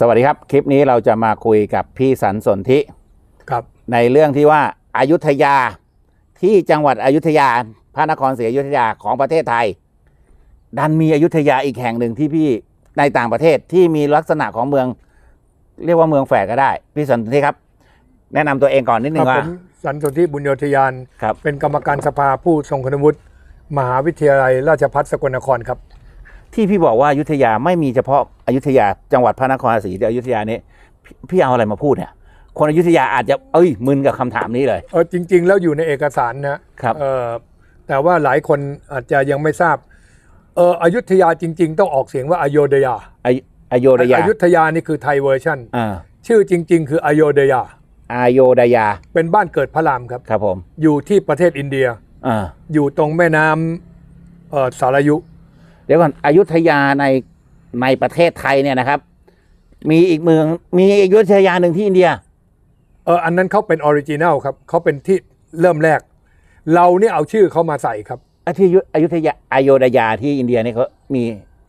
สวัสดีครับ คลิปนี้เราจะมาคุยกับพี่สันสนธิครับ ในเรื่องที่ว่าอายุทยาที่จังหวัดอยุธยาพระนครศรีอยุธยาของประเทศไทย ดันมีอยุธยาอีกแห่งหนึ่งที่พี่ในต่างประเทศที่มีลักษณะของเมือง เรียกว่าเมืองแฝดก็ได้ พี่สันธิครับ แนะนำตัวเองก่อนนิดนึครังบผว่ามสันสนธิบุญโยธยาน ครับ เป็นกรรมการสภาผู้ทรงคุณวุฒิมหาวิทยาลัยราชภัฏสกลนครครับ ที่พี่บอกว่าอยุธยาไม่มีเฉพาะอยุธยาจังหวัดพระนครศรีอยุธยานี้พี่พี่เอาอะไรมาพูดเนี่ย คนอยุธยาอาจจะเอ้ยมึนกับคำถามนี้เลย เออจริง ๆ แล้วอยู่ในเอกสารนะครับ เออแต่ว่าหลายคนอาจจะยังไม่ทราบเอออยุธยาจริง ๆ ต้องออกเสียงว่าอโยธยาอยุอโยธยาอยุธยานี่คือไทยเวอร์ชันอ่าชื่อจริง ๆ คืออโยธยา อโยธยาเป็นบ้านเกิดพระรามครับ ครับผมอยู่ที่ประเทศอินเดีย อ่าอยู่ตรงแม่น้ำเออสารยุ เดี๋ยวก่อนอยุธยาในในประเทศไทยเนี่ยนะครับ มีอีกเมืองมีอยุธยาหนึ่งที่อินเดีย เอออันนั้นเขาเป็น original ครับเขาเป็นที่เริ่มแรก เราเนี่ยเอาชื่อเขามาใส่ครับอะที่ยุอยุธยาอโยธยาที่อินเดียนี่เขามี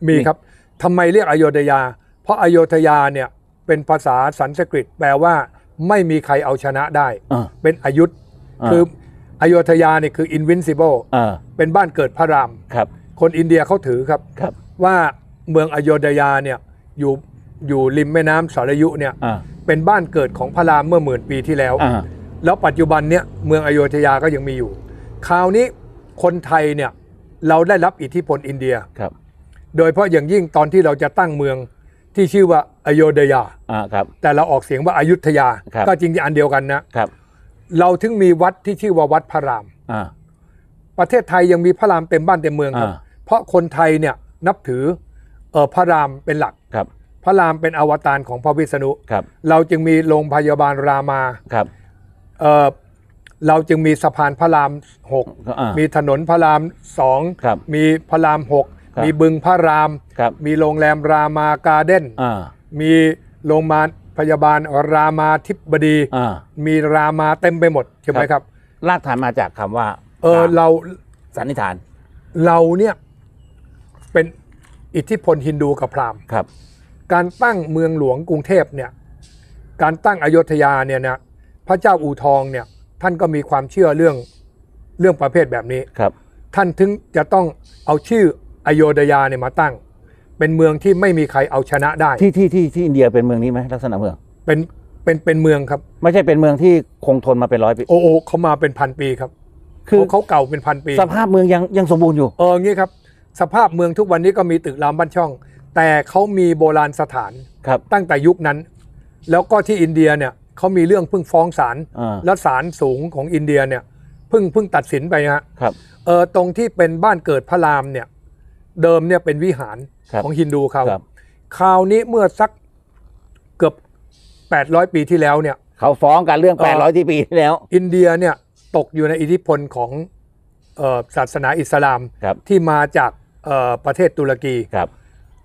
มีครับทำไมเรียกอโยธยา เพราะอโยธยาเนี่ยเป็นภาษาสันสกฤต แปลว่า ไม่มีใครเอาชนะได้ อ่า เป็นอยุธอ่า คืออโยธยาเนี่ยคือ invincible อ่าเป็นบ้านเกิดพระราม ครับ คนอินเดียเขาถือครับครับ ว่าเมืองอโยธยาเนี่ยอยู่อยู่ริมแม่น้ำสารยุเนี่ยอ่าเป็นบ้านเกิดของพระรามเมื่อหมื่นปีที่แล้ว อ่าแล้วปัจจุบันเนี่ยเมืองอโยธยาก็ยังมีอยู่ คราวนี้คนไทยเนี่ยเราได้รับอิทธิพลอินเดีย ครับโดยเฉพาะอย่างยิ่งตอนที่เราจะตั้งเมืองที่ชื่อว่าอโยธยา อ่าครับ แต่เราออกเสียงว่าอายุทยา ครับ ก็จริงๆอันเดียวกันนะ ครับเราถึงมีวัดที่ชื่อว่าวัดพระราม อ่า ประเทศไทยยังมีพระรามเต็มบ้านเต็มเมืองครับ อ่า เพราะคนไทยเนี่ยนับถือเออพระรามเป็นหลักครับ พระรามเป็นอวตารของพระวิษณุครับ เราจึงมีโรงพยาบาลรามาครับเออเราจึงมีสะพานพระรามหกอ่ามีถนนพระรามสองครับ มีพระรามหกครับ มีบึงพระราม ครับมีโรงแรมรามาการ์เด้น อ่ามีโรงพยาบาลพยาบาลรามาธิบดี อ่า มีรามาเต็มไปหมดใช่ไหมครับครับรากฐานมาจากคำว่าเออเราสันนิษฐานเราเนี่ย เป็นอิทธิพลฮินดูกับพราหมณ์ครับ การตั้งเมืองหลวงกรุงเทพเนี่ย การตั้งอโยธยาเนี่ยนะพระเจ้าอู่ทองเนี่ย ท่านก็มีความเชื่อเรื่องเรื่องประเภทแบบนี้ครับ ท่านถึงจะต้องเอาชื่ออโยธยาเนี่ยมาตั้ง เป็นเมืองที่ไม่มีใครเอาชนะได้ ที่ที่ที่ที่อินเดียเป็นเมืองนี้ไหมลักษณะเมือง เป็นเป็นเป็นเมืองครับ ไม่ใช่เป็นเมืองที่คงทนมาเป็นร้อยปีโอ้โอเขามาเป็นพันปีครับ คือเขาเขาเก่าเป็นพันปี สภาพเมืองยังยังสมบูรณ์อยู่ เอองี้ครับ สภาพเมืองทุกวันนี้ก็มีตึกรามบ้านช่อง แต่เขามีโบราณสถานครับตั้งแต่ยุคนั้น แล้วก็ที่อินเดียเนี่ยเขามีเรื่องเพิ่งฟ้องศาลอ่า และศาลสูงของอินเดียเนี่ยเพิ่งเพิ่งตัดสินไปนะฮะครับ เออตรงที่เป็นบ้านเกิดพระรามเนี่ยเดิมเนี่ยเป็นวิหารครับของฮินดูเขาครับ คราวนี้เมื่อสักเกือบ 800 ปีที่แล้วเนี่ย เขาฟ้องกันเรื่อง เอ่อ 800 ที่ปีที่แล้ว อินเดียเนี่ยตกอยู่ในอิทธิพลของเออศาสนาอิสลามครับ ที่มาจากเอ่อ ประเทศตุรกีครับ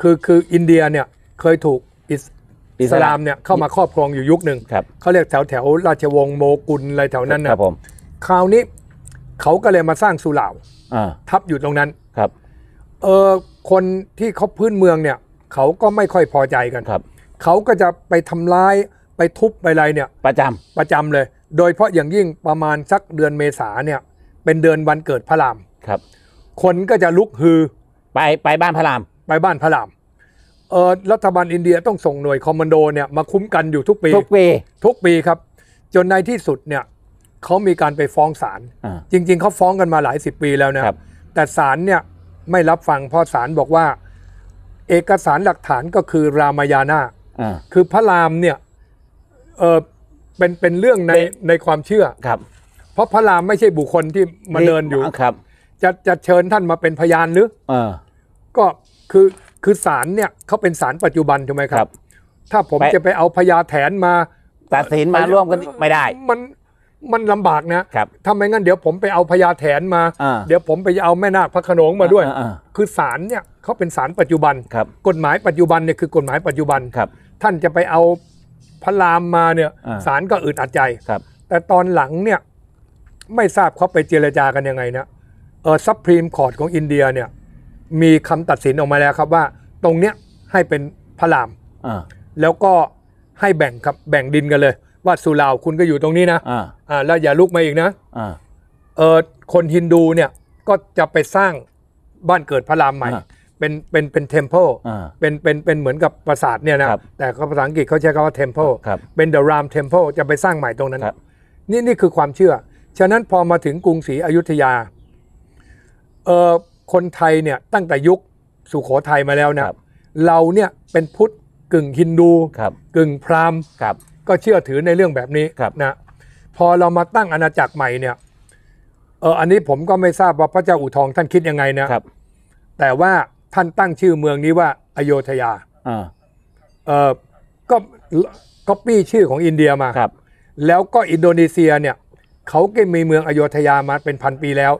คือคืออินเดียเนี่ยเคยถูกอิสอิอิสลามเนี่ยเข้ามาครอบครองอยู่ยุคหนึ่งครับเขาเรียกแถวแถวราชวงศ์โมกุลอะไรแถวนั้นคนะรับผมคราวนี้เขาก็เลยมาสร้างสุเหร่าอ่าทับอยู่ตรงนั้นครับเออคนที่เขาพื้นเมืองเนี่ยเขาก็ไม่ค่อยพอใจกันครับเขาก็จะไปทำร้ายไปทุบไปอะไรเนี่ยประจำประจำเลย โดยเฉพาะอย่างยิ่งประมาณสักเดือนเมษาเนี่ยเป็นเดือนวันเกิดพระรามครับ คนก็จะลุกฮือ ไปไปบ้านพระราม ไปบ้านพระรามเออรัฐบาลอินเดียต้องส่งหน่วยคอมมานโดเนี่ยมาคุ้มกันอยู่ทุกปี ทุกปี ทุกปีครับ จนในที่สุดเนี่ยเขามีการไปฟ้องศาลอ่าจริง ๆเขาฟ้องกันมาหลายสิบปีแล้วนะครับแต่ศาลเนี่ยไม่รับฟังเพราะศาลบอกว่า เอกสารหลักฐานก็คือรามายานาอ่าคือพระรามเนี่ยเออเป็นเป็นเรื่องในเป็นในความเชื่อครับ เพราะพระรามไม่ใช่บุคคลที่มาเดินอยู่ครับ จะจะเชิญท่านมาเป็นพยานหรือเออก็คือคือศาลเนี่ยเขาเป็นศาลปัจจุบันถูกไหมคครัรับบถ้าผมไปจะไปเอาพญาแถนมาตัดสินมาร่วมกันไม่ได้ มันมันลำบากนะครับถ้าไม่งั้นเดี๋ยวผมไปเอาพญาแถนมาอ่าเดี๋ยวผมไปเอาแม่นาคพระโขนงมาด้วยอ่อ่าคือศาลเนี่ยเขาเป็นศาลปัจจุบันครับกฎหมายปัจจุบันเนี่ยคือกฎหมายปัจจุบันครับ ท่านจะไปเอาพระรามมาเนี่ยอ่าศาลก็อึดอัดใจครับ แต่ตอนหลังเนี่ยไม่ทราบเขาไปเจรจากันยังไงนะ เออ Supreme Court ของอินเดียเนี่ยมีคำตัดสินออกมาแล้วครับว่า ตรงเนี้ยให้เป็นพระรามอ่าแล้วก็ให้แบ่งครับแบ่งดินกันเลย ว่าสุเหร่าคุณก็อยู่ตรงนี้นะอ่าอ่าแล้วอย่ารุกมาอีกนะอ่าเออคนฮินดูเนี่ยก็จะไปสร้างบ้านเกิดพระรามใหม่อ่าเป็นเป็นเป็น temple อ่าเป็นเป็นเป็นเหมือนกับปราสาทเนี่ยนะครับแต่เขาภาษาอังกฤษเขาใช้คำว่า temple ครับเป็น The Ram Temple จะไปสร้างใหม่ตรงนั้นครับนี่นี่คือความเชื่อ ฉะนั้นพอมาถึงกรุงศรีอยุธยา เออคนไทยเนี่ยตั้งแต่ยุคสุโขทัยมาแล้วนะครับเราเนี่ยเป็นพุทธกึ่งฮินดูครับกึ่งพราหมณ์ครับก็เชื่อถือในเรื่องแบบนี้ครับนะพอเรามาตั้งอาณาจักรใหม่เนี่ยเอออันนี้ผมก็ไม่ทราบว่าพระเจ้าอู่ทองท่านคิดยังไงนะครับแต่ว่าท่านตั้งชื่อเมืองนี้ว่าอโยธยาอ่าเออก็ก็ปี้ชื่อของอินเดียมาครับ แล้วก็อินโดนีเซียเนี่ยเขาก็มีเมืองอโยธยามาเป็นพันปีแล้ว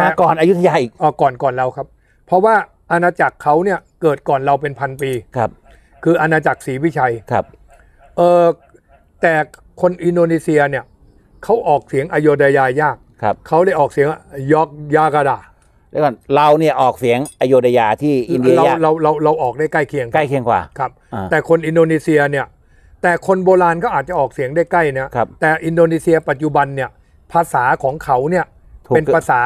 มาก่อนอยุธยาอีกเออก่อนก่อนเราครับ เพราะว่าอาณาจักรเขาเนี่ยเกิดก่อนเราเป็นพันปีครับ คืออาณาจักรศรีวิชัยครับเออแต่คนอินโดนีเซียเนี่ยเขาออกเสียงอโยธยายากครับเขาได้ออกเสียงยอกยากาดาแล้วก่อนเราเนี่ยออกเสียงอโยธยาที่อินเดียเรายากเราเราเราออกได้ใกล้เคียงใกล้เคียงกว่าครับอ่าแต่คนอินโดนีเซียเนี่ยแต่คนโบราณก็อาจจะออกเสียงได้ใกล้นะครับแต่อินโดนีเซียปัจจุบันเนี่ยภาษาของเขาเนี่ยถูกเป็นภาษา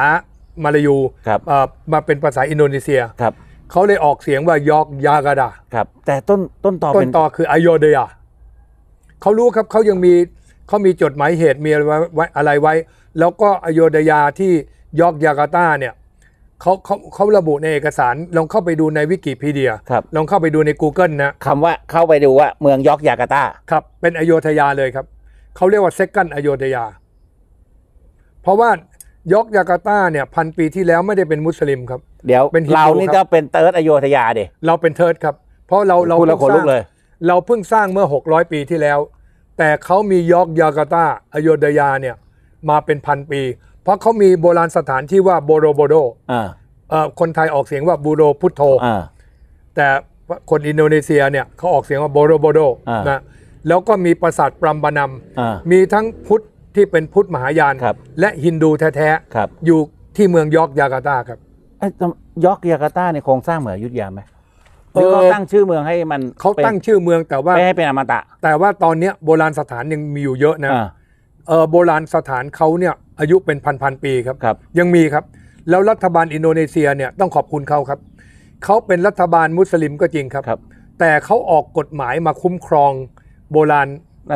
มาลายูครับเอ่อมาเป็นภาษาอินโดนีเซียครับเขาเลยออกเสียงว่ายอกยากาดาครับ แต่ต้นต้นตอต้เป็นนต่อคืออโยเดียเขารู้ครับเขายังมีเขามีจดหมายเหตุมีอะไรไว้อะไรไว้ แล้วก็อโยธยาที่ยอกยาการ์ตาเนี่ยเขาเขาเขาระบุในเอกสารลองเข้าไปดูในวิกิพีเดียครับลองเข้าไปดูใน Google นะคำว่าเข้าไปดูว่าเมืองยอกยาการ์ตาครับ เป็นอโยธยาเลยครับเขาเรียกว่าเซกันอโยธยา เพราะว่า ยอกยาการ์ตาเนี่ยพันปีที่แล้วไม่ได้เป็นมุสลิมครับ เดี๋ยวเป็นฮินดูเรานี่ครับก็เป็นเติร์ดอโยธยาดิเราเป็นเทิร์ดครับ เพราะเราเราพูดแล้วขเพิ่นงสลุร้ากงเลยเราเพิ่งสร้างเมื่อ 600 ปีที่แล้ว แต่เขามียอกยาการ์ตาอโยธยาเนี่ยมาเป็นพันปี เพราะเขามีโบราณสถานที่ว่าโบโรโบโดอ่าเอ่อคนไทยออกเสียงว่าบูโรพุทโธอ่าแต่คนอินโดนีเซียเนี่ยเขาออกเสียงว่าโบโรโบโดอ่านนะแล้วก็มีปราสาทปรัมบานัมอ่ามีทั้งพุทธ ที่เป็นพุทธมหายาน ครับและฮินดูแท้ครับ ๆ อยู่ที่เมืองยอกยาการ์ตาครับไอ้ตำยอกยาการ์ตาในยโครงสร้างเหมือนอยุธยาไหมหรือเขาเออตั้งชื่อเมืองให้มันเขาตั้งชื่อเมืองแต่ว่า ไม่ให้เป็นอมตะแต่ว่าตอนเนี้ยโบราณสถานยังมีอยู่เยอะนะอ่าเออโบราณสถานเขาเนี่ยอายุเป็นพันพันๆปีครับ ครับ ยังมีครับ แล้วรัฐบาลอินโดนีเซียเนี่ยต้องขอบคุณเขาครับ เขาเป็นรัฐบาลมุสลิมก็จริงครับ ครับ แต่เขาออกกฎหมายมาคุ้มครองโบราณ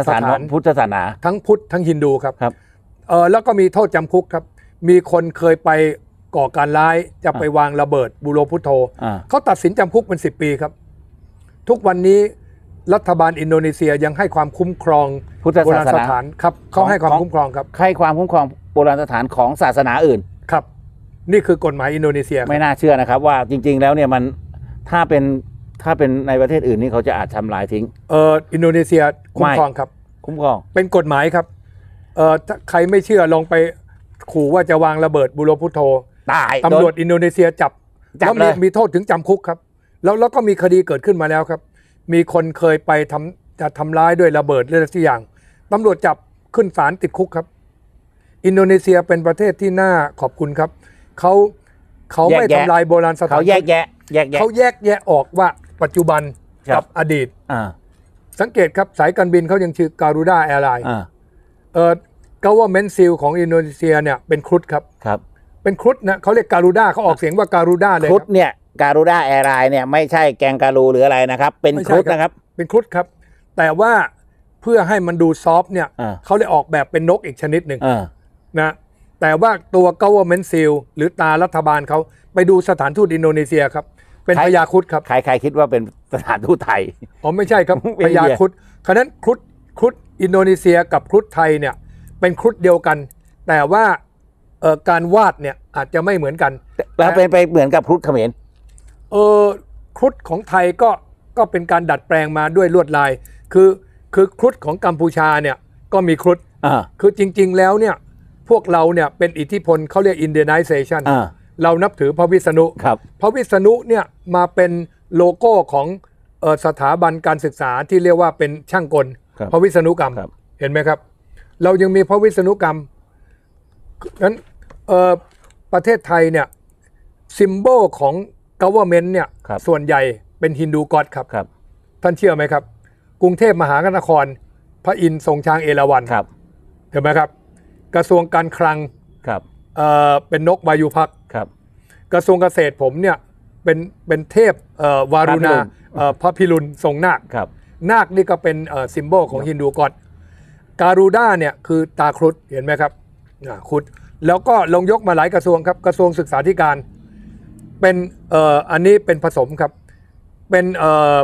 สถานพุทธศาสนา ทั้งพุทธทั้งฮินดูครับครับเออแล้วก็มีโทษจำคุกครับ มีคนเคยไปก่อการร้ายจะไปวางระเบิดบูโรพุทโธอ่าเขาตัดสินจำคุกเป็น10ปีครับ ทุกวันนี้รัฐบาลอินโดนีเซียยังให้ความคุ้มครองพุทธโบศาราณสสนาถานครับเขาให้ความของคุ้มครองครับให้ความคุ้มครองโบราณสถานของศาสนาอื่นครับ นี่คือกฎหมายอินโดนีเซียครับไม่น่าเชื่อนะครับ ว่าจริง ๆ แล้วเนี่ยมันถ้าเป็น ถ้าเป็นในประเทศอื่นนี่เขาจะอาจทำลายทิ้ง เอออินโดนีเซียคุ้มครองครับ คุ้มครอง เป็นกฎหมายครับเออถ้าใครไม่เชื่อลองไปขู่ว่าจะวางระเบิดบูโรพุทโธตายตำรวจอินโดนีเซียจับจับแล้วมีเลย มีโทษถึงจำคุกครับ แล้วแล้วก็มีคดีเกิดขึ้นมาแล้วครับ มีคนเคยไปทำจะทำร้ายด้วยระเบิดเรื่องที่อย่างตำรวจจับขึ้นศาลติดคุกครับ อินโดนีเซียเป็นประเทศที่น่าขอบคุณครับเขาเขาไม่ทำลายโบราณสถาน เขาแยกแยะ แยกแยะ เขาแยกแยะออกว่า ปัจจุบันกับอดีตครับ อ่าสังเกตครับสายการบินเขายังชื่อ Garuda Airlines อ่าเอ่อ government seal ของอินโดนีเซียเนี่ยเป็นครุฑครับ ครับเป็นครุฑนะเขาเรียกการูด้าเขาออกเสียงว่าการูด้าเลยครับ ครุฑเนี่ย Garuda Airlines เนี่ยไม่ใช่แกง kangaroo หรืออะไรนะครับ ไม่ใช่ เป็นครุฑครับนะครับ เป็นครุฑครับ แต่ว่าเพื่อให้มันดู soft เนี่ยอ่า เขาเลยออกแบบเป็นนกอีกชนิดหนึ่งอ่านะแต่ว่าตัว government seal หรือตรารัฐบาลเขาไปดูสถานทูตอินโดนีเซียครับ เป็นพญาครุฑครับใครใครคิดว่าเป็นสถานทูตไทยอ๋อไม่ใช่ครับเป็นพญาอินเดียครุฑฉะนั้นครุฑครุฑอินโดนีเซียกับครุฑไทยเนี่ยเป็นครุฑเดียวกัน แต่ว่าเอ่อการวาดเนี่ยอาจจะไม่เหมือนกัน แล้วเป็นไปเหมือนกับครุฑเขมรเออครุฑของไทยก็ก็เป็นการดัดแปลงมาด้วยลวดลาย คือคือครุฑของกัมพูชาเนี่ยก็มีครุฑอ่าคือจริง ๆ แล้วเนี่ยพวกเราเนี่ยเป็นอิทธิพลเขาเรียก Indianization อ่าเรานับถือพระวิษณุครับ พระวิษณุเนี่ยมาเป็นโลโก้ของเออสถาบันการศึกษาที่เรียกว่าเป็นช่างกลครับพระวิษณุกรรมครับเห็นไหมครับ เรายังมีพระวิษณุกรรมนั้นเอ่อประเทศไทยเนี่ย symbol ของ government เนี่ยครับส่วนใหญ่เป็น Hindu god ครับครับท่านเชื่อไหมครับ กรุงเทพมหานคร พระอินทร์ทรงช้างเอราวัณครับเห็นไหมครับ กระทรวงการคลังครับ เอ่อเป็นนกวายุภักษ์ครับ กระทรวงเกษตรผมเนี่ยเป็นเป็นเทพเอ่อวารุณาพระพิรุณเอ่อพระพิรุณทรงนาคครับ นาคนี่ก็เป็น symbol ของ Hindu godการูด้าเนี่ยคือตาครุฑเห็นไหมครับอ่าครุฑแล้วก็ลงยกมาหลายกระทรวงครับกระทรวงศึกษาธิการ เป็นเอ่ออันนี้เป็นผสมครับ เป็นเอ่อ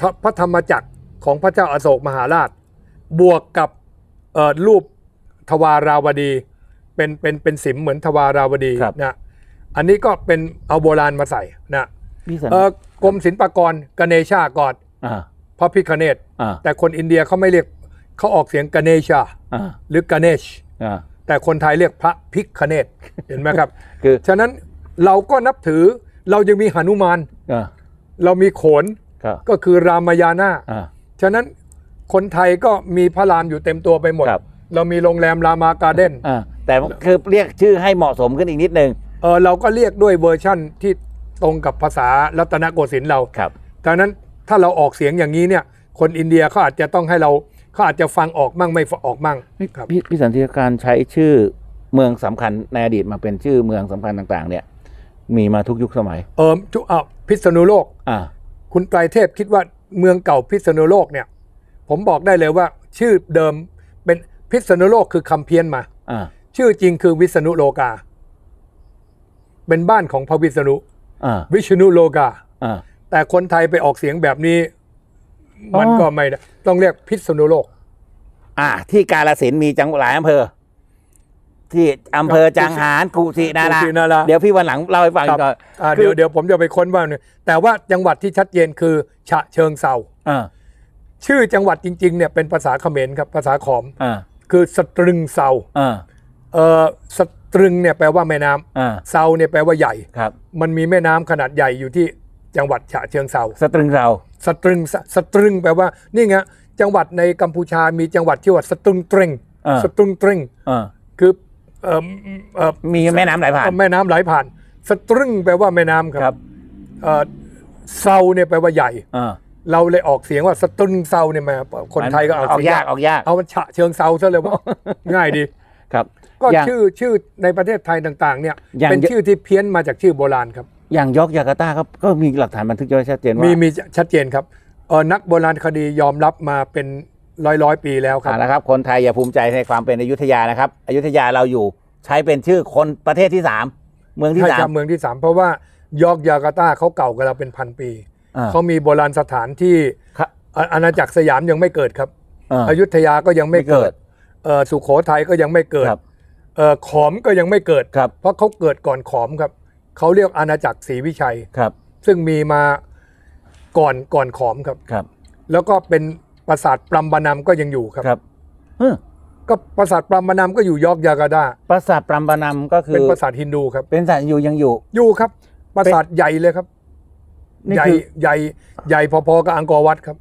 ทพระธรรมจักรของพระเจ้าอาโศกมหาราช บวกกับเอ่อรูปทวาราวดี เป็นเป็นเป็นสิมเหมือนทวาราวดีครับ นะอันนี้ก็เป็นเอาโบราณมาใส่นะพี่สันเอ่อกรมศิลปากรกเนชากอดอ่าพระพิคเนตอ่าแต่คนอินเดียเขาไม่เรียกเขาออกเสียงกเนชา อ่าหรือกเนช อ่าแต่คนไทยเรียกพระพิคเนตเห็นไหมครับ คือฉะนั้นเราก็นับถือเรายังมีหนุมาน อ่าเรามีโขนครับก็คือรามายาน่าอ่า ฉะนั้นคนไทยก็มีพระรามอยู่เต็มตัวไปหมด ครับ เรามีโรงแรมรามาการ์เด้น อ่า แต่คือเรียกชื่อให้เหมาะสมขึ้นอีกนิดนึงเออเราก็เรียกด้วยเวอร์ชั่นที่ตรงกับภาษารัตนโกสินทร์เราครับดังนั้นถ้าเราออกเสียงอย่างนี้เนี่ย คนอินเดียเขาอาจจะต้องให้เราเขาอาจจะฟังออกมั่งไม่ออกมั่งครับพี่พี่สันติการใช้ชื่อเมืองสำคัญในอดีตมาเป็นชื่อเมืองสำคัญต่าง ๆ เนี่ย มีมาทุกยุคสมัย เออทุกอะพิษณุโลกอ่าคุณไตรเทพคิดว่าเมืองเก่าพิษณุโลกเนี่ย ผมบอกได้เลยว่า ชื่อเดิมเป็นพิษณุโลกคือคำเพี้ยนมาอ่า ชื่อจริงคือวิษณุโลกา เป็นบ้านของพระวิษณุอ่าวิษณุโลกาอ่าแต่คนไทยไปออกเสียงแบบนี้ มันอ๋อก็ไม่ได้ต้องเรียกพิษณุโลก อ่า ที่กาลสินธุ์มีจังหวัดหลายอำเภอ ที่อำเภอจังหารกุสินารากุสินาราเดี๋ยวพี่วันหลังเล่าให้ฟังครับก่อนอ่าคือเดี๋ยวเดี๋ยวผมจะไปค้นว่าเนี่ยแต่ว่าจังหวัดที่ชัดเจนคือ ฉะเชิงเซาอ่าชื่อจังหวัดจริง ๆ เนี่ยเป็นภาษาเขมรครับภาษาขอมอ่าคือสตรึงเซาอ่า เอ่อสตรึงเนี่ยแปลว่าแม่น้ำอ่าเซาเนี่ยแปลว่าใหญ่ ครับมันมีแม่น้ำขนาดใหญ่อยู่ที่จังหวัดฉะเชิงเซาสตรึงเรา สตรึงสสตรึงแปลว่านี่ไงจังหวัดในกัมพูชามีจังหวัดที่ว่าสตรึงเตรงอ่า สตรึงเตรงอ่าคือเอ่อเอ่อ มีแม่น้ำไหลผ่านแม่น้ำไหลผ่าน สตรึงแปลว่าแม่น้ำคครัรับเอ่อเซาเนี่ยแปลว่าใหญ่อ่าเราเลยออกเสียงว่าสตรึงเซาเนี่ยมาคนไทยก็เอาออกเสียงยากออกยาก เอามันฉะเชิงเซาซะเลยว่า ง่ายดี ครับ ก็อย่างชื่อชื่อในประเทศไทยต่าง ๆ เนี่ยอย่างเป็นชื่อที่เพี้ยนมาจากชื่อโบราณครับ อย่างยอกยาการ์ตาครับก็มีหลักฐานบันทึกไว้ชัดเจนว่ามีมีชัดเจนครับเออนักโบราณคดียอมรับมาเป็นร้อยร้อยปีแล้วครัอ่าบนะครับ คนไทยอย่าภูมิใจในความเป็นอยุธยานะครับอยุธยาเราอยู่ใช้เป็นชื่อคนประเทศที่สามเมืองที่ใช่สาครัมบเมืองที่สามเพราะว่ายอร์กยาการ์ตาเขาเก่ากับเราเป็นพันปีอ่าเขามีโบราณสถานที่ครับอ่าอาณาจักรสยามยังไม่เกิดครับอ่าอยุธยาก็ยังไม่ไม่เกิเกิดดเอ่อสุโขทัยก็ยังไม่เกิดครับ เอ่อขอมก็ยังไม่เกิด ครับ เพราะเขาเกิดก่อนขอมครับ เขาเรียกอาณาจักรศรีวิชัย ครับซึ่งมีมาก่อนก่อนขอมครับ ครับแล้วก็เป็นปราสาทปรัมบานำก็ยังอยู่ครับ ครับเฮ้อก็ปราสาทปรัมบานำก็อยู่ยอร์กยาการ์ตาปราสาทปรัมบานันก็คือเป็นปราสาทฮินดูครับ เป็นสัตว์อยู่ยังอยู่ อยู่ครับ ปราสาทใหญ่เลยครับ นี่ใหญ่คือใหญ่ใหญ่พอๆกับ Angkor Wat ครับ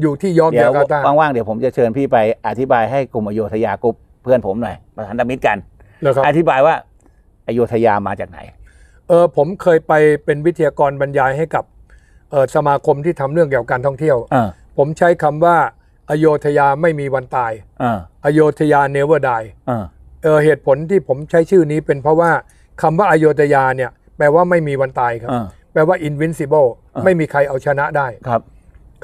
อยู่ที่ยอร์กเดี๋ยยาวการ์ตา ว่างๆเดี๋ยวผมจะเชิญพี่ไปอธิบายให้กลุ่มอโยธยากรุ๊ป เพื่อนผมหน่อยประธานธมิตรกันเลยครับอธิบายว่าอโยธยามาจากไหน เออผมเคยไปเป็นวิทยากรบรรยายให้กับเออสมาคมที่ทำเรื่องเกี่ยวกับการท่องเที่ยวอ่าผมใช้คำว่าอโยธยาไม่มีวันตายอ่าอโยธยา never die อ่าเออเหตุผลที่ผมใช้ชื่อนี้เป็นเพราะว่าคำว่าอโยธยาเนี่ย แปลว่าไม่มีวันตายครับอ่าแปลว่า invincible อ่าไม่มีใครเอาชนะได้ครับ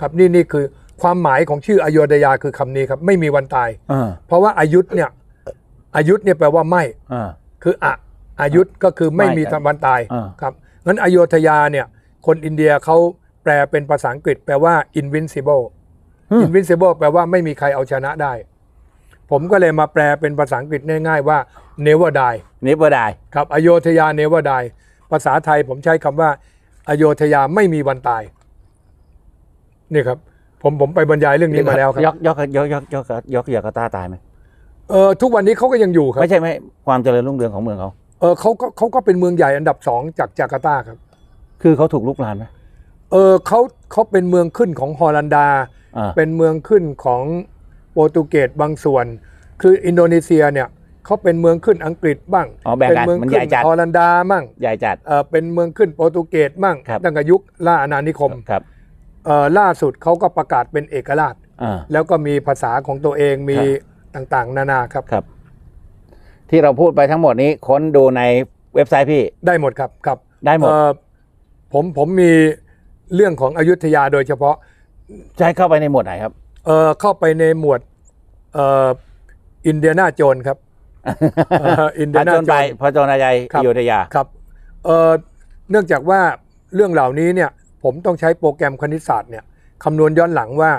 ครับนี่นี่คือ ความหมายของชื่ออโยธยาคือคำนี้ครับไม่มีวันตาย อ่าเพราะว่าอายุธเนี่ยอายุธเนี่ยแปลว่าไม่ อ่า คืออะอายุธก็คือไม่ไม่มีครับวันตายอ่า ครับงั้นอโยธยาเนี่ยคนอินเดียเขาแปลเป็นภาษาอังกฤษ แปลว่า invincible อืม invincible แปลว่าไม่มีใครเอาชนะได้ ผมก็เลยมาแปลเป็นภาษาอังกฤษง่าย ๆ ว่า never die นี่เบอร์ได้ ครับอโยธยา never die ภาษาไทยผมใช้คำว่า อโยธยาไม่มีวันตาย นี่ครับ ผมผมไปบรรยายเรื่องนี้มาแล้วคยรับกยกยกยกยกยกยาการ์ตาตายไหมเออทุกวันนี้เขาก็ยังอยู่ครับไม่ใช่ไม่ความเจริญรุ่งเรืองของเมืองเขาเออเขาก็เขาก็เป็นเมืองใหญ่อันดับสองจากจาการ์ตาครับ คือเขาถูกลุกลานไหมเออเขาเขาเป็นเมืองขึ้นของฮอลันดาอ่าเป็นเมืองขึ้นของโปรตุเกสบางส่วน คืออินโดนีเซียเนี่ยเขาเป็นเมืองขึ้นอังกฤษบ้างอ๋อแบ่งเป็นกันเมืองมันขึ้ใหญ่นจัดฮอลันดามั่งใหญ่จัดเออเป็นเมืองขึ้นโปรตุเกสมั่งครับตั้งแต่ยุคล่าอาณานิคมครับเอ่อ ล่าสุดเขาก็ประกาศเป็นเอกราชอ่าแล้วก็มีภาษาของตัวเองมีครับต่างๆ นานาครับครับ ที่เราพูดไปทั้งหมดนี้ค้นดูในเว็บไซต์พี่ ได้หมดครับครับ ได้หมดเอ่อผมผมมีเรื่องของอยุธยาโดยเฉพาะจะให้เข้าไปในหมวดไหนครับ เอ่อเข้าไปในหมวดเอ่ออินเดียนาโจนครับเอ่ออินเดีพยจนานโจไปนพจนใจครับอยุธยาครับเอ่อเนื่องจากว่าเรื่องเหล่านี้เนี่ย ผมต้องใช้โปรแกรมคณิตศาสตร์เนี่ยคำนวณย้อนหลังว่า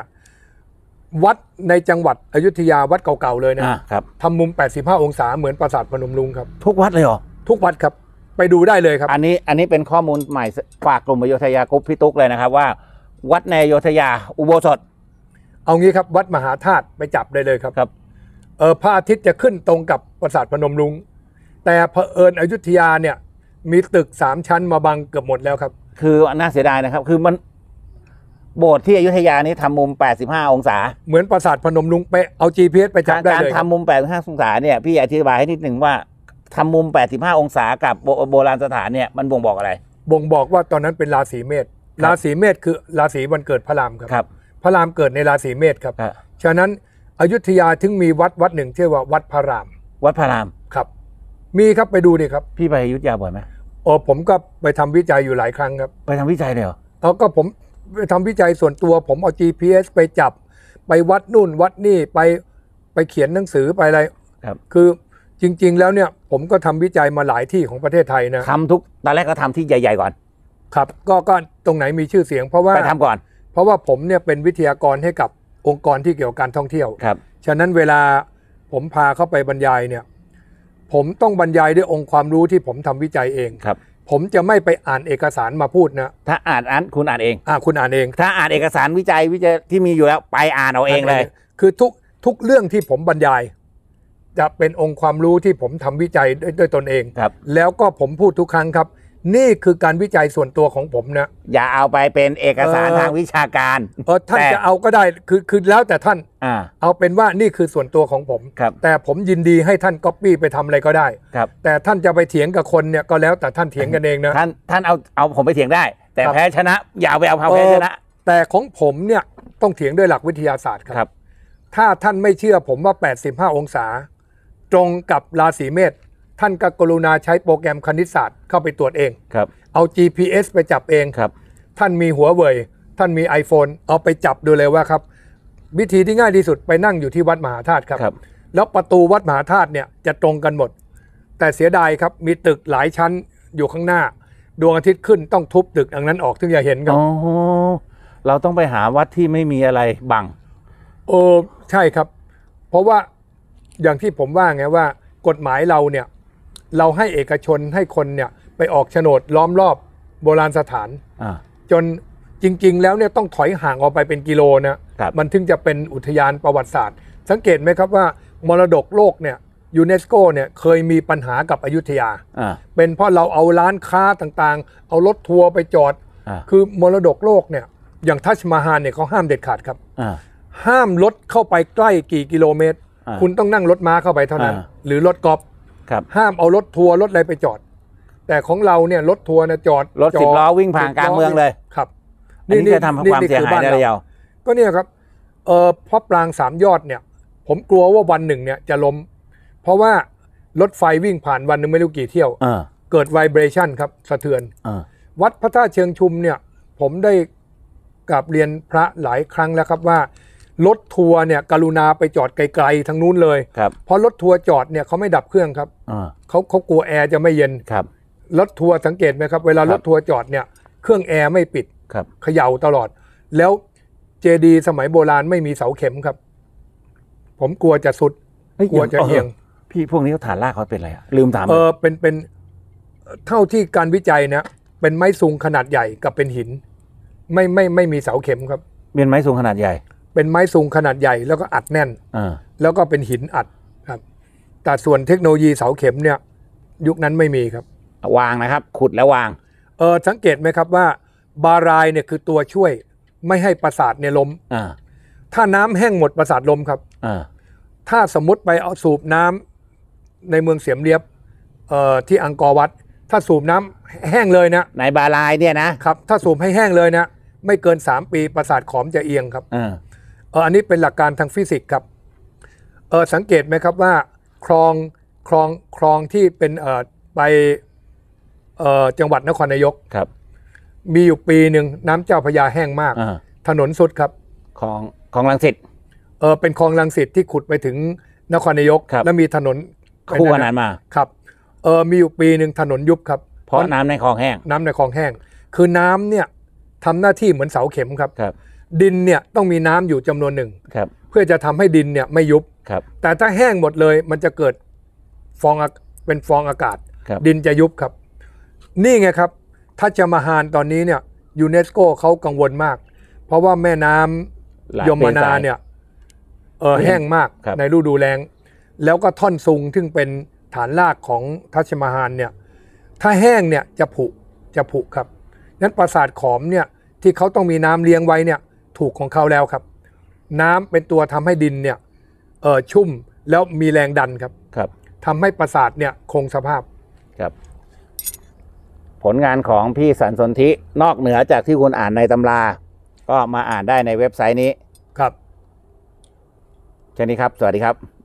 วัดในจังหวัดอยุธยาวัดเก่าๆเลยนะอ่าครับ ทำมุม 85 องศาเหมือนปราสาทพนมรุ้งครับ ทุกวัดเลยเหรอ ทุกวัดครับ ไปดูได้เลยครับ อันนี้อันนี้เป็นข้อมูลใหม่ฝากกลุ่มอโยธยากรุ๊ปพี่ตุ๊กเลยนะครับว่า วัดในอโยธยาอุโบสถ เอางี้ครับ วัดมหาธาตุไปจับได้เลยครับครับ เออพระอาทิตย์จะขึ้นตรงกับปราสาทพนมรุ้งแต่เผอิญอยุธยาเนี่ยมีตึกสามชั้นมาบังเกือบหมดแล้วครับ คือน่าเสียดายนะครับ คือมันโบสถ์ที่อยุธยานี่ทำมุม 85 องศา เหมือนปราสาทพนมรุ้งไปะเอา GPS ไปจับการได้การเลยครับทำมุม 85 องศาเนี่ยพี่อธิบายให้นิดหนึ่งว่าทำมุม 85 องศากับโบโบราณสถานเนี่ยมันบ่งบอกอะไร บ่งบอกว่าตอนนั้นเป็นราศีเมษครับราศีเมษคือราศีวันเกิดพระรามครับ ครับ พระรามเกิดในราศีเมษครับครับฉะนั้นอยุธยาถึงมีวัดวัดหนึ่งชื่อว่าวัดพระรามวัดพระราม ครับ มีครับไปดูดิครับ พี่ไปอยุธยาบ่อยไหม โอ้ผมก็ไปทำวิจัยอยู่หลายครั้งครับ ไปทำวิจัยเลยเหรอเอาก็ผมไปทำวิจัยส่วนตัว ผมเอา GPS ไปจับ ไปวัดนู่นวัดนี่ไปไปเขียนหนังสือไปอะไรครับ คือจริง ๆ แล้วเนี่ย ผมก็ทำวิจัยมาหลายที่ของประเทศไทยนะทำทุกตอนแรกก็ทำที่ใหญ่ๆก่อน ครับ ก็ก็ตรงไหนมีชื่อเสียง เพราะว่าไปทำก่อน เพราะว่าผมเนี่ยเป็นวิทยากรให้กับองค์กรที่เกี่ยวกับการท่องเที่ยวครับฉะนั้นเวลาผมพาเข้าไปบรรยายเนี่ย ผมต้องบรรยายด้วยองค์ความรู้ที่ผมทำวิจัยเองครับ ผมจะไม่ไปอ่านเอกสารมาพูดนะ ถ้าอ่านอ่านคุณอ่านเองอ่าคุณอ่านเอง ถ้าอ่านเอกสารวิจัยวิจัยที่มีอยู่แล้วไปอ่านเอาเองเลย คือทุกทุกเรื่องที่ผมบรรยาย จะเป็นองค์ความรู้ที่ผมทำวิจัยด้วยด้วยตนเองครับแล้วก็ผมพูดทุกครั้งครับ นี่คือการวิจัยส่วนตัวของผมนะ อย่าเอาไปเป็นเอกสารเอ่อ ทางวิชาการ เออท่านแต่ จะเอาก็ได้คือคือแล้วแต่ท่านอ่า เอาเป็นว่านี่คือส่วนตัวของผม ครับ แต่ผมยินดีให้ท่านก๊อปปี้ไปทำอะไรก็ได้ ครับ แต่ท่านจะไปเถียงกับคนเนี่ยก็แล้วแต่ท่านเถียงกันเองนะ ท่าน ท่านเอา เอาผมไปเถียงได้ แต่ครับ แพ้ชนะ อย่าเอาไปเอาแพ้ชนะ แต่ของผมเนี่ยต้องเถียงด้วยหลักวิทยาศาสตร์คครัรับ ถ้าท่านไม่เชื่อผมว่า 85 องศา ตรงกับราศีเมษ ท่านก็กรุณาใช้โปรแกรมคณิตศาสตร์เข้าไปตรวจเองครับ เอา GPS ไปจับเองครับ ท่านมีหัวเว่ยท่านมี iPhone เอาไปจับดูเลยว่าครับ วิธีที่ง่ายที่สุดไปนั่งอยู่ที่วัดมหาธาตุครับ ครับ แล้วประตูวัดมหาธาตุเนี่ยจะตรงกันหมด แต่เสียดายครับมีตึกหลายชั้นอยู่ข้างหน้า ดวงอาทิตย์ขึ้นต้องทุบตึกอันนั้นออกถึงจะเห็นครับ อ๋อเราต้องไปหาวัดที่ไม่มีอะไรบัง โอ้ใช่ครับ เพราะว่าอย่างที่ผมว่าไงว่า กฎหมายเราเนี่ย เราให้เอกชนให้คนเนี่ยไปออกโฉนดล้อมรอบโบราณสถานอ่าจนจริง ๆ แล้วเนี่ยต้องถอยห่างออกไปเป็นกิโลนะครับมันถึงจะเป็นอุทยานประวัติศาสตร์ สังเกตไหมครับว่ามรดกโลกเนี่ยยูเนสโกเนี่ยเคยมีปัญหากับอยุธยาอ่าเป็นเพราะเราเอาร้านค้าต่างๆ เอารถทัวร์ไปจอดอ่าคือมรดกโลกเนี่ยอย่างทัชมาฮาลเนี่ยเขาห้ามเด็ดขาดครับอ่าห้ามรถเข้าไปใกล้กี่กิโลเมตรอ่าคุณต้องนั่งรถม้าเข้าไปเท่านั้นอ่าหรือรถกอล์ฟ ครับห้ามเอารถทัวร์รถอะไรไปจอด แต่ของเราเนี่ยรถทัวร์นะจอดรถจสิดบล้อวิ่งผ่านกลางเมืองเลยครับอันนี้จะทำความเสียหายได้ระยาวก็เนี่ยครับเออพระปรางสามยอดเนี่ย ผมกลัวว่าวันหนึ่งเนี่ยจะล้ม เพราะว่ารถไฟวิ่งผ่านวันหนึ่งไม่รู้กี่เที่ยวอ่าเกิดไวเบรชันครับสะเทือนอ่าวัดพระธาตุเชิงชุมเนี่ย ผมได้กราบเรียนพระหลายครั้งแล้วครับว่า รถทัวร์เนี่ยกรุณาไปจอดไกลๆทางนู้นเลยครับเพราะรถทัวร์จอดเนี่ยเขาไม่ดับเครื่องครับอ่าเขาเขากลัวแอร์จะไม่เย็นครับ รถทัวร์สังเกตไหมครับ เวลาครับรถทัวร์จอดเนี่ยเครื่องแอร์ไม่ปิดครับ เขย่าตลอด แล้วเจดีสมัยโบราณไม่มีเสาเข็มครับ ผมกลัวจะสุดฮ้ยกลัวจะเอียง พี่พวกนี้เขาฐานรากเขาเป็นอะไรอะลืมถามเออเป็นเป็นเท่าที่การวิจัยนะเป็นไม้ซุงขนาดใหญ่กับเป็นหิน ไม่ไม่ไม่มีเสาเข็มครับ เป็นไม้สูงขนาดใหญ่ เป็นไม้ซุงขนาดใหญ่แล้วก็อัดแน่นอ่าแล้วก็เป็นหินอัดครับ แต่ส่วนเทคโนโลยีเสาเข็มเนี่ย ยุคนั้นไม่มีครับ วางนะครับ ขุดแล้ววาง เออสังเกตไหมครับว่า บารายเนี่ยคือตัวช่วยไม่ให้ปราสาทเนี่ยล้มอ่าถ้าน้ำแห้งหมดปราสาทล้มครับอ่าถ้าสมมติไปเอาสูบน้ำในเมืองเสียมเรียบเอ่อที่อังกอร์วัด ถ้าสูบน้ำแห้งเลยนะในบาลายเนี่ยนะครับ ถ้าสูบให้แห้งเลยนะ ไม่เกิน3ปีประสาทขอมจะเอียงครับอ่า เอออันนี้เป็นหลักการทางฟิสิกส์ครับเออสังเกตไหมครับว่าคลองคลองคลองที่เป็นเออไปเออจังหวัดนครนายกครับ มีอยู่ปีหนึ่งน้ำเจ้าพระยาแห้งมาก อ่าถนนสุดครับของของลังสิต เออเป็นคลองลังสิตที่ขุดไปถึงนครนายก ครับ แล้วมีถนนคู่ขนานมา ครับเออมีอยู่ปีหนึ่งถนนยุบครับเพราะน้ำในคลองแห้ง น้ำในคลองแห้ง คือน้ำเนี่ยทำหน้าที่เหมือนเสาเข็มครับ ครับ ดินเนี่ยต้องมีน้ำอยู่จำนวนหนึ่งครับ เพื่อจะทำให้ดินเนี่ยไม่ยุบครับ แต่ถ้าแห้งหมดเลยมันจะเกิดฟองอากเป็นฟองอากาศครับดินจะยุบครับ นี่ไงครับทัชมาฮานตอนนี้เนี่ยยูเนสโกเขากังวลมาก เพราะว่าแม่น้ำหลยมนาปีเนี่ยเออเปลี่ยนแห้งมากครับในฤดูแล้งแล้วก็ท่อนซุงซึ่งเป็นฐานรากของทัชมาฮานเนี่ยถ้าแห้งเนี่ยจะผุจะผุครับนั้นปราสาทขอมเนี่ยที่เขาต้องมีน้ำเลี้ยงไว้เนี่ย ถูกของเขาแล้วครับ น้ำเป็นตัวทำให้ดินเนี่ยเออชุ่มแล้วมีแรงดันครับครับทำให้ปราสาทเนี่ยคงสภาพครับ ผลงานของพี่สันสนธินอกเหนือจากที่คุณอ่านในตำรา ก็มาอ่านได้ในเว็บไซต์นี้ครับแค่นี้ครับ สวัสดีครับ